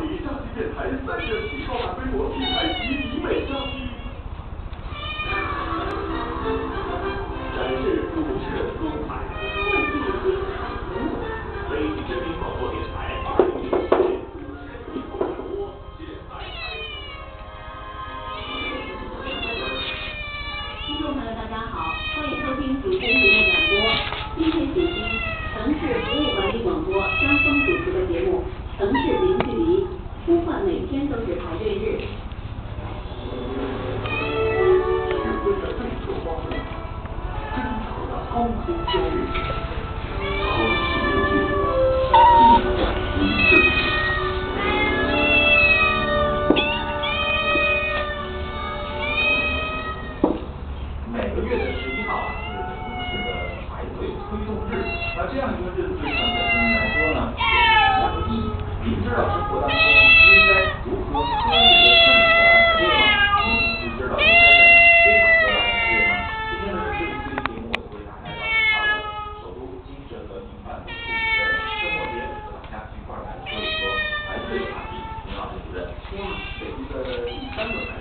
电台三点七超大规模品牌级集美商机，展示股市风采，汇聚精彩节目。北京人民广播电台二零一七年股市一口直播现在开始。听众朋友，大家好，欢迎收听主持节目转播。今天请听城市服务管理广播张峰主持的节目《诚的沟通交流，和谐共进，一展为真。每个月的十一号是城市的排队推动日。那这样一个日子一般の